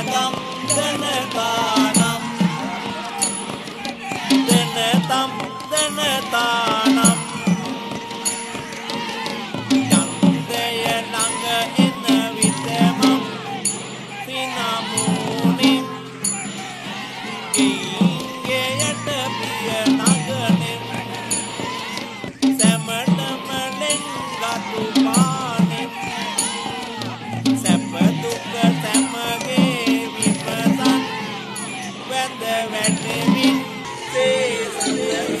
දෙනතම් දෙනතානම්. දෙනතම් දෙනතා ඇද වැටෙමින් තේසදයම